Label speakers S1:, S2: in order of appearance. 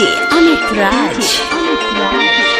S1: DJ Amit Raj. DJ Amit Raj.